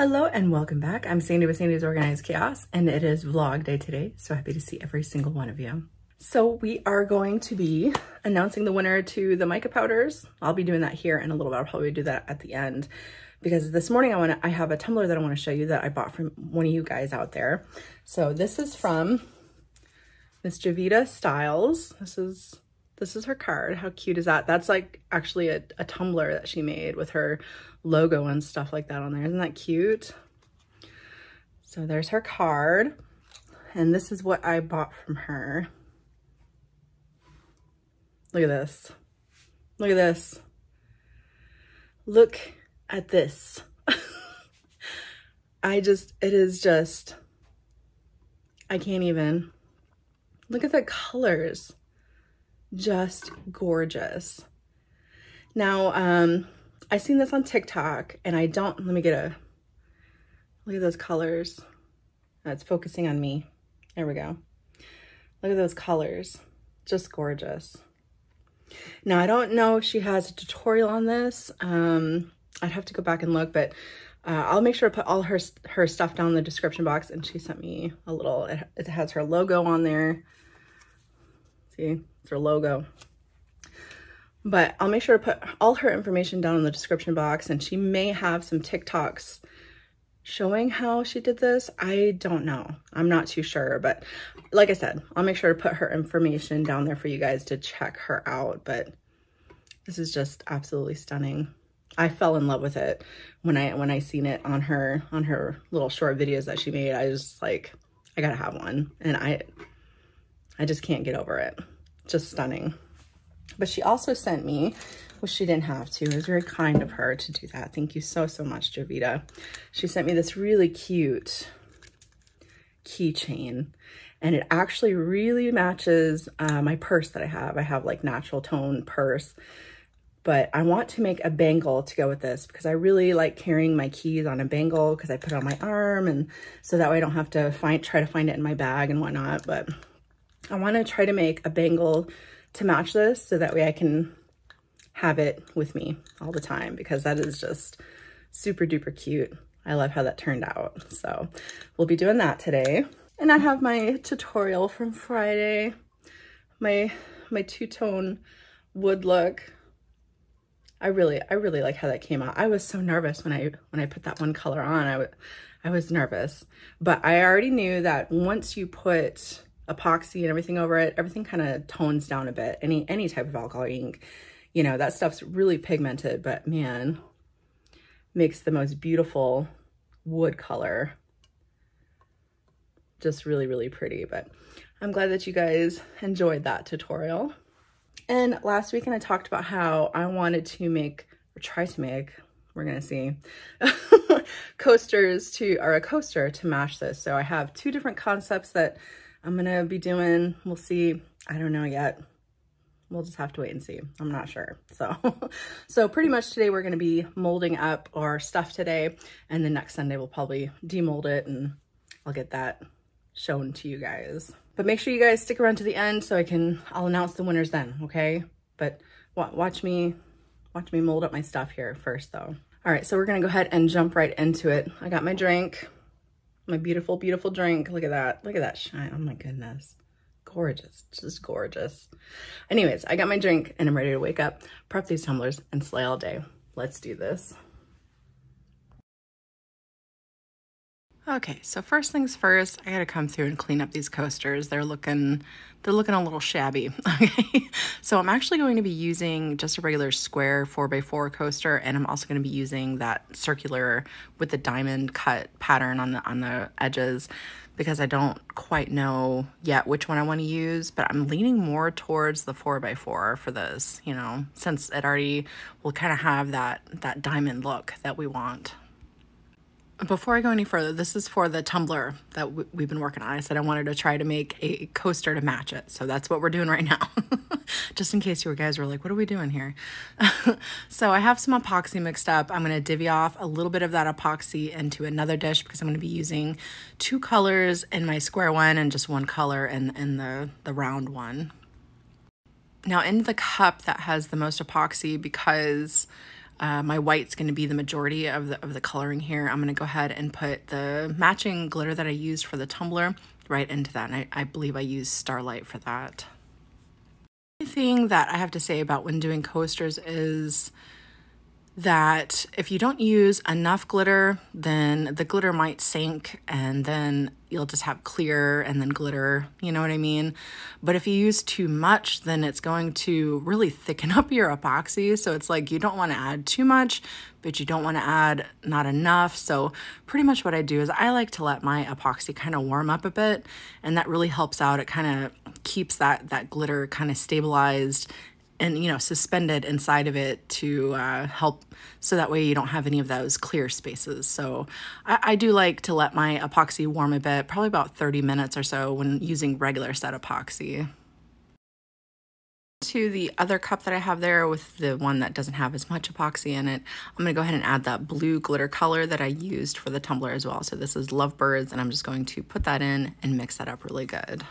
Hello and welcome back. I'm Sandy with Sandy's Organized Chaos and it is vlog day today. So happy to see every single one of you. So we are going to be announcing the winner to the mica powders. I'll be doing that here in a little bit. I'll probably do that at the end because this morning I want to, I have a tumbler that I want to show you that I bought from one of you guys out there. So this is from Miss Jovita Styles. This is this is her card. How cute is that? That's like actually a, a tumbler that she made with her logo and stuff like that on there. Isn't that cute? So there's her card. And this is what I bought from her. Look at this. Look at this. Look at this. I just, it is just, I can't even. Look at the colors just gorgeous. Now, um, I seen this on TikTok and I don't, let me get a, look at those colors. That's focusing on me. There we go. Look at those colors. Just gorgeous. Now, I don't know if she has a tutorial on this. Um, I'd have to go back and look, but uh, I'll make sure to put all her her stuff down in the description box. And she sent me a little, it, it has her logo on there. See, it's her logo. But I'll make sure to put all her information down in the description box and she may have some TikToks showing how she did this. I don't know. I'm not too sure, but like I said, I'll make sure to put her information down there for you guys to check her out. But this is just absolutely stunning. I fell in love with it when I when I seen it on her on her little short videos that she made. I was like, I gotta have one. And I I just can't get over it. Just stunning. But she also sent me, which she didn't have to. It was very kind of her to do that. Thank you so, so much, Jovita. She sent me this really cute keychain and it actually really matches uh, my purse that I have. I have like natural tone purse, but I want to make a bangle to go with this because I really like carrying my keys on a bangle because I put it on my arm and so that way I don't have to find try to find it in my bag and whatnot. But I want to try to make a bangle to match this so that way I can have it with me all the time because that is just super duper cute. I love how that turned out. So we'll be doing that today. And I have my tutorial from Friday, my, my two-tone wood look. I really, I really like how that came out. I was so nervous when I, when I put that one color on. I, I was nervous, but I already knew that once you put epoxy and everything over it, everything kind of tones down a bit. Any, any type of alcohol ink, you know, that stuff's really pigmented, but man, makes the most beautiful wood color. Just really, really pretty, but I'm glad that you guys enjoyed that tutorial. And last weekend I talked about how I wanted to make, or try to make, we're gonna see, coasters to, or a coaster to match this. So I have two different concepts that I'm gonna be doing, we'll see, I don't know yet. We'll just have to wait and see. I'm not sure. So, so pretty much today we're gonna be molding up our stuff today and then next Sunday we'll probably demold it and I'll get that shown to you guys. But make sure you guys stick around to the end so I can, I'll announce the winners then, okay? But watch me, watch me mold up my stuff here first though. All right, so we're gonna go ahead and jump right into it. I got my drink my beautiful, beautiful drink. Look at that. Look at that shine. Oh my goodness. Gorgeous. Just gorgeous. Anyways, I got my drink and I'm ready to wake up, prep these tumblers, and slay all day. Let's do this. Okay, so first things first, I gotta come through and clean up these coasters. They're looking, they're looking a little shabby. Okay, so I'm actually going to be using just a regular square 4x4 coaster, and I'm also gonna be using that circular with the diamond cut pattern on the on the edges because I don't quite know yet which one I want to use, but I'm leaning more towards the 4x4 for this, you know, since it already will kind of have that that diamond look that we want. Before I go any further, this is for the tumbler that we've been working on. I said I wanted to try to make a coaster to match it. So that's what we're doing right now. Just in case you guys were like, what are we doing here? so I have some epoxy mixed up. I'm going to divvy off a little bit of that epoxy into another dish because I'm going to be using two colors in my square one and just one color in, in the, the round one. Now in the cup that has the most epoxy because uh, my white's going to be the majority of the, of the coloring here. I'm going to go ahead and put the matching glitter that I used for the tumbler right into that. And I, I believe I used Starlight for that. The thing that I have to say about when doing coasters is that if you don't use enough glitter, then the glitter might sink and then you'll just have clear and then glitter, you know what I mean? But if you use too much, then it's going to really thicken up your epoxy. So it's like you don't want to add too much, but you don't want to add not enough. So pretty much what I do is I like to let my epoxy kind of warm up a bit and that really helps out. It kind of keeps that, that glitter kind of stabilized and you know suspended inside of it to uh, help so that way you don't have any of those clear spaces so I, I, do like to let my epoxy warm a bit probably about 30 minutes or so when using regular set epoxy to the other cup that I have there with the one that doesn't have as much epoxy in it, I'm going to go ahead and add that blue glitter color that I used for the tumbler as well. So this is Lovebirds and I'm just going to put that in and mix that up really good.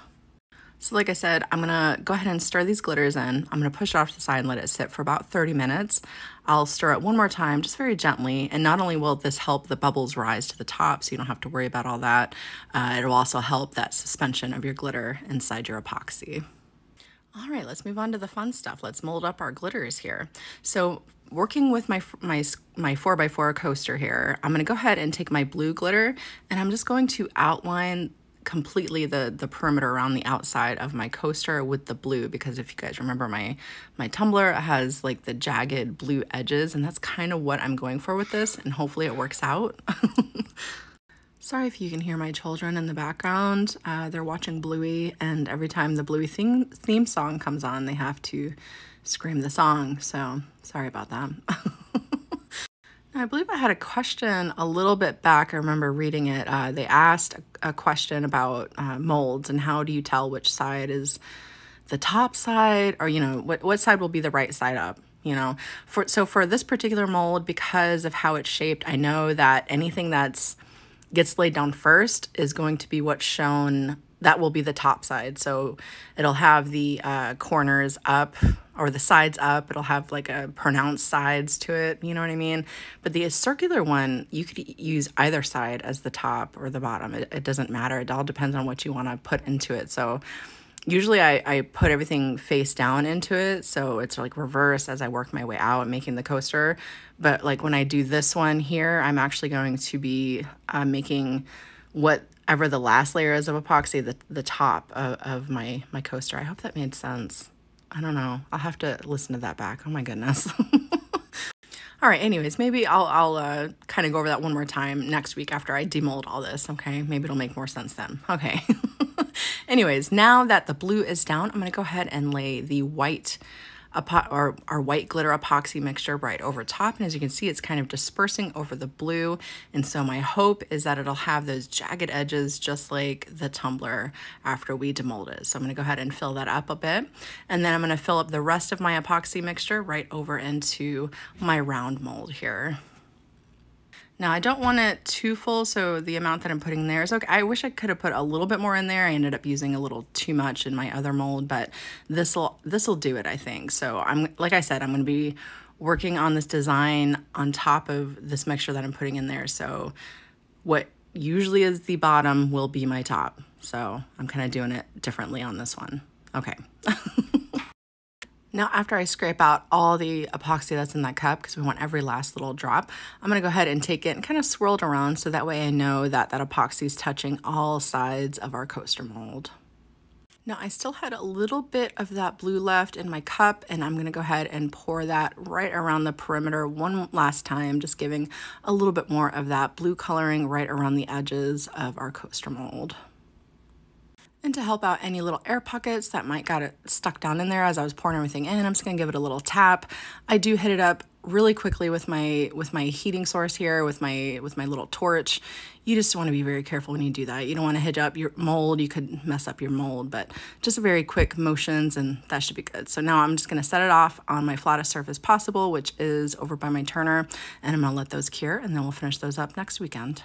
So like I said, I'm gonna go ahead and stir these glitters in. I'm gonna push it off to the side and let it sit for about 30 minutes. I'll stir it one more time, just very gently. And not only will this help the bubbles rise to the top, so you don't have to worry about all that, uh, it will also help that suspension of your glitter inside your epoxy. All right, let's move on to the fun stuff. Let's mold up our glitters here. So working with my my my 4x4 coaster here, I'm to go ahead and take my blue glitter and I'm just going to outline completely the the perimeter around the outside of my coaster with the blue because if you guys remember my my tumbler has like the jagged blue edges and that's kind of what I'm going for with this and hopefully it works out. Sorry if you can hear my children in the background. Uh, they're watching Bluey and every time the Bluey theme, theme song comes on they have to scream the song so sorry about that. I believe I had a question a little bit back. I remember reading it. Uh, they asked a, a question about uh, molds and how do you tell which side is the top side or, you know, what, what side will be the right side up, you know? For So for this particular mold, because of how it's shaped, I know that anything that's gets laid down first is going to be what's shown that will be the top side. So it'll have the uh, corners up or the sides up. It'll have like a pronounced sides to it. You know what I mean? But the circular one, you could use either side as the top or the bottom. It, it doesn't matter. It all depends on what you want to put into it. So usually I, I put everything face down into it. So it's like reverse as I work my way out making the coaster. But like when I do this one here, I'm actually going to be uh, making what ever the last layer is of epoxy, the, the top of, of my, my coaster. I hope that made sense. I don't know. I'll have to listen to that back. Oh my goodness. all right, anyways, maybe I'll, I'll uh, kind of go over that one more time next week after I demold all this, okay? Maybe it'll make more sense then. Okay. anyways, now that the blue is down, I'm going to go ahead and lay the white our, our white glitter epoxy mixture right over top. And as you can see, it's kind of dispersing over the blue. And so my hope is that it'll have those jagged edges just like the tumbler after we demold it. So I'm gonna go ahead and fill that up a bit. And then I'm gonna fill up the rest of my epoxy mixture right over into my round mold here. Now I don't want it too full, so the amount that I'm putting there is okay. I wish I could have put a little bit more in there. I ended up using a little too much in my other mold, but this'll this'll do it, I think. So I'm like I said, I'm gonna be working on this design on top of this mixture that I'm putting in there. So what usually is the bottom will be my top. So I'm kind of doing it differently on this one. Okay. Now after I scrape out all the epoxy that's in that cup, because we want every last little drop, I'm gonna go ahead and take it and kind of swirl it around so that way I know that that epoxy is touching all sides of our coaster mold. Now I still had a little bit of that blue left in my cup and I'm gonna go ahead and pour that right around the perimeter one last time, just giving a little bit more of that blue coloring right around the edges of our coaster mold. And to help out any little air pockets that might got it stuck down in there as I was pouring everything in, I'm just gonna give it a little tap. I do hit it up really quickly with my with my heating source here with my with my little torch. You just want to be very careful when you do that. You don't want to hit up your mold. You could mess up your mold, but just very quick motions and that should be good. So now I'm just going to set it off on my flattest surface possible, which is over by my turner, and I'm going to let those cure and then we'll finish those up next weekend.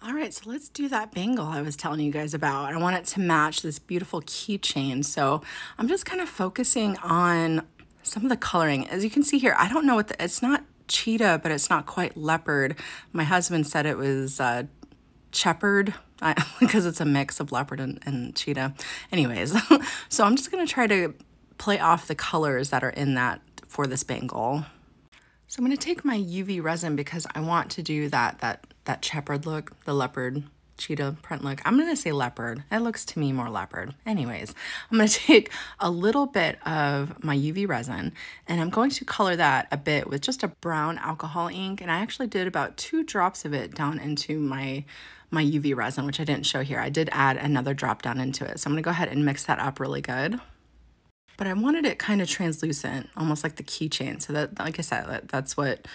All right, so let's do that bangle I was telling you guys about. I want it to match this beautiful keychain. So I'm just kind of focusing on some of the coloring. As you can see here, I don't know what the, it's not cheetah, but it's not quite leopard. My husband said it was uh, shepherd because it's a mix of leopard and, and cheetah. Anyways, so I'm just going to try to play off the colors that are in that for this bangle. So I'm going to take my UV resin because I want to do that that that shepherd look, the leopard cheetah print look. I'm going to say leopard. It looks to me more leopard. Anyways, I'm going to take a little bit of my UV resin and I'm going to color that a bit with just a brown alcohol ink. And I actually did about two drops of it down into my my UV resin, which I didn't show here. I did add another drop down into it. So I'm going to go ahead and mix that up really good but I wanted it kind of translucent, almost like the keychain. So that, like I said, that, that's what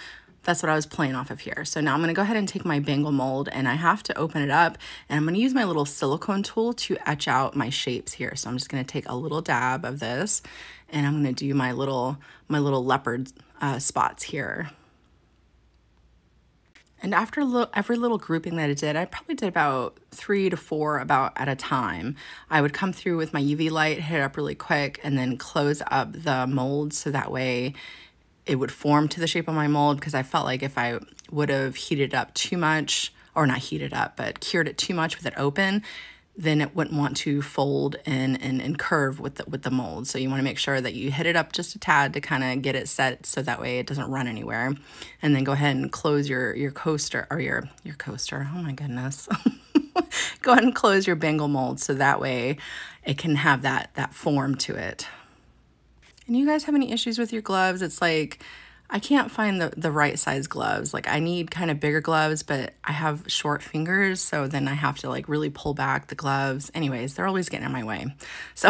that's what I was playing off of here. So now I'm gonna go ahead and take my bangle mold and I have to open it up and I'm gonna use my little silicone tool to etch out my shapes here. So I'm just gonna take a little dab of this and I'm gonna do my little, my little leopard uh, spots here. And after lo every little grouping that I did, I probably did about three to four about at a time. I would come through with my UV light, hit it up really quick, and then close up the mold so that way it would form to the shape of my mold because I felt like if I would have heated up too much, or not heated up, but cured it too much with it open, then it wouldn't want to fold and, and, and curve with the, with the mold. So you want to make sure that you hit it up just a tad to kind of get it set so that way it doesn't run anywhere. And then go ahead and close your, your coaster or your, your coaster. Oh my goodness. go ahead and close your bangle mold so that way it can have that, that form to it. And you guys have any issues with your gloves? It's like, I can't find the, the right size gloves. Like I need kind of bigger gloves, but I have short fingers. So then I have to like really pull back the gloves. Anyways, they're always getting in my way. So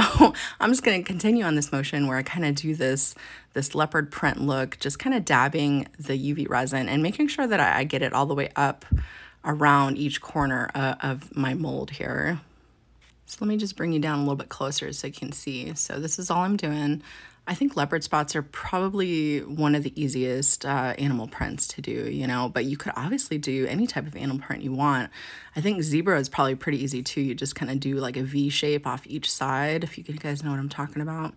I'm just going to continue on this motion where I kind of do this, this leopard print look, just kind of dabbing the UV resin and making sure that I, I get it all the way up around each corner uh, of my mold here. So let me just bring you down a little bit closer so you can see. So this is all I'm doing. I think leopard spots are probably one of the easiest uh, animal prints to do, you know, but you could obviously do any type of animal print you want. I think zebra is probably pretty easy too. You just kind of do like a V shape off each side, if you guys know what I'm talking about.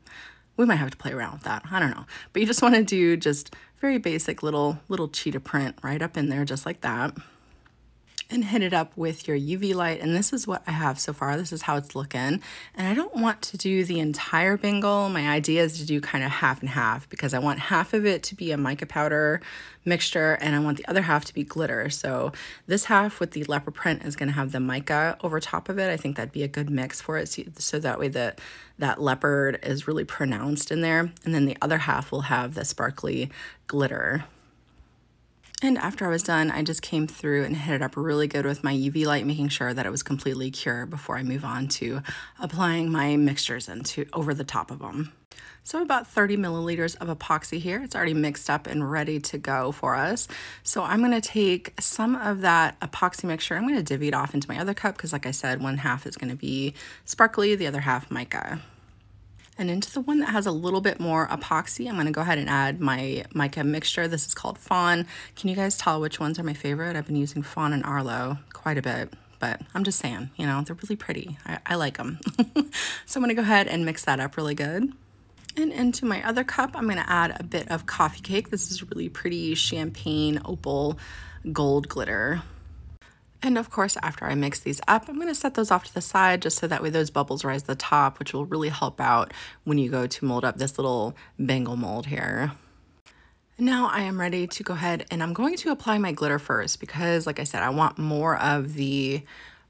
We might have to play around with that. I don't know. But you just want to do just very basic little, little cheetah print right up in there, just like that and hit it up with your UV light. And this is what I have so far. This is how it's looking. And I don't want to do the entire bangle. My idea is to do kind of half and half because I want half of it to be a mica powder mixture and I want the other half to be glitter. So this half with the leopard print is going to have the mica over top of it. I think that'd be a good mix for it. So, so that way the, that leopard is really pronounced in there. And then the other half will have the sparkly glitter. And after I was done, I just came through and hit it up really good with my UV light, making sure that it was completely cured before I move on to applying my mixtures into over the top of them. So about 30 milliliters of epoxy here. It's already mixed up and ready to go for us. So I'm gonna take some of that epoxy mixture. I'm gonna divvy it off into my other cup because like I said, one half is gonna be sparkly, the other half mica. And into the one that has a little bit more epoxy, I'm going to go ahead and add my mica mixture. This is called Fawn. Can you guys tell which ones are my favorite? I've been using Fawn and Arlo quite a bit, but I'm just saying, you know, they're really pretty. I, I like them. so I'm going to go ahead and mix that up really good. And into my other cup, I'm going to add a bit of coffee cake. This is really pretty champagne opal gold glitter. And of course, after I mix these up, I'm going to set those off to the side just so that way those bubbles rise to the top, which will really help out when you go to mold up this little bangle mold here. Now I am ready to go ahead and I'm going to apply my glitter first because like I said, I want more of the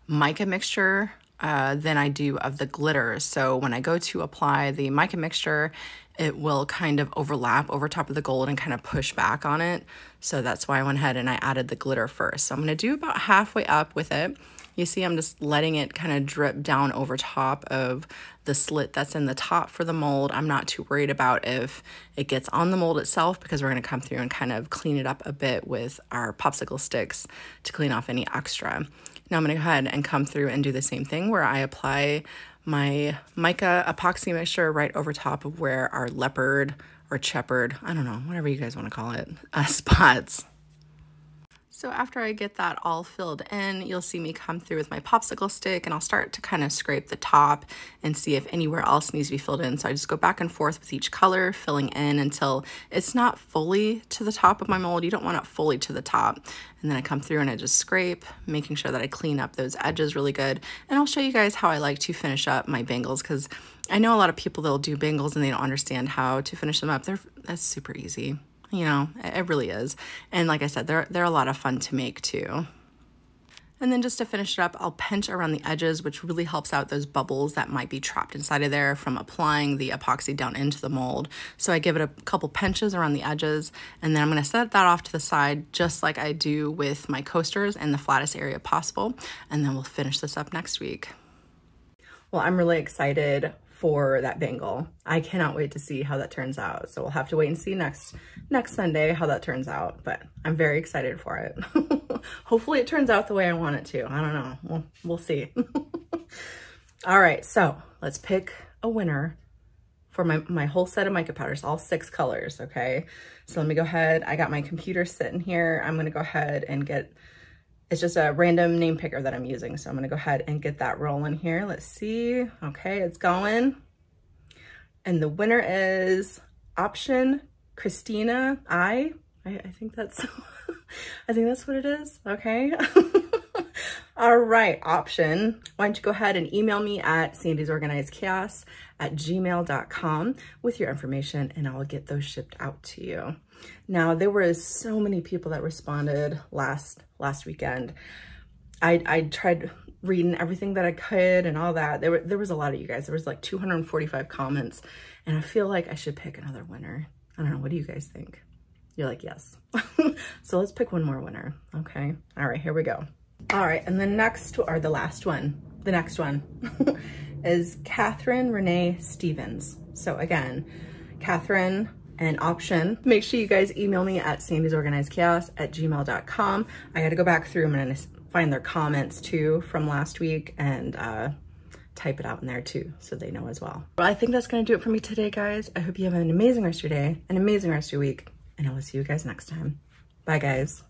mica mixture uh, than I do of the glitter. So when I go to apply the mica mixture, it will kind of overlap over top of the gold and kind of push back on it. So that's why I went ahead and I added the glitter first. So I'm gonna do about halfway up with it. You see I'm just letting it kind of drip down over top of the slit that's in the top for the mold. I'm not too worried about if it gets on the mold itself because we're gonna come through and kind of clean it up a bit with our popsicle sticks to clean off any extra. Now I'm gonna go ahead and come through and do the same thing where I apply my mica epoxy mixture right over top of where our leopard or shepherd, I don't know, whatever you guys want to call it, uh, spots. So after I get that all filled in, you'll see me come through with my popsicle stick and I'll start to kind of scrape the top and see if anywhere else needs to be filled in. So I just go back and forth with each color, filling in until it's not fully to the top of my mold. You don't want it fully to the top. And then I come through and I just scrape, making sure that I clean up those edges really good. And I'll show you guys how I like to finish up my bangles because I know a lot of people that'll do bangles and they don't understand how to finish them up. They're, that's super easy you know, it really is. And like I said, they're, they're a lot of fun to make too. And then just to finish it up, I'll pinch around the edges, which really helps out those bubbles that might be trapped inside of there from applying the epoxy down into the mold. So I give it a couple pinches around the edges, and then I'm gonna set that off to the side, just like I do with my coasters in the flattest area possible. And then we'll finish this up next week. Well, I'm really excited for that bangle. I cannot wait to see how that turns out. So we'll have to wait and see next next Sunday how that turns out, but I'm very excited for it. Hopefully it turns out the way I want it to. I don't know. We'll, we'll see. all right, so let's pick a winner for my, my whole set of mica powders, all six colors, okay? So let me go ahead. I got my computer sitting here. I'm gonna go ahead and get it's just a random name picker that I'm using. So I'm gonna go ahead and get that rolling here. Let's see. Okay, it's going. And the winner is Optshun Christina I. I, I think that's, I think that's what it is. Okay. All right, Optshun. Why don't you go ahead and email me at Sandy's Organized Chaos at gmail.com with your information and I'll get those shipped out to you. Now, there were so many people that responded last last weekend. I, I tried reading everything that I could and all that. There, were, there was a lot of you guys. There was like 245 comments and I feel like I should pick another winner. I don't know. What do you guys think? You're like, yes. so let's pick one more winner. Okay. All right, here we go. All right. And the next, or the last one, the next one is Kathryn Renee Stevens. So again, Kathryn an Optshun. Make sure you guys email me at sandysorganizedchaos at gmail.com. I got to go back through them and find their comments too from last week and uh, type it out in there too so they know as well. Well, I think that's going to do it for me today, guys. I hope you have an amazing rest of your day, an amazing rest of your week, and I will see you guys next time. Bye, guys.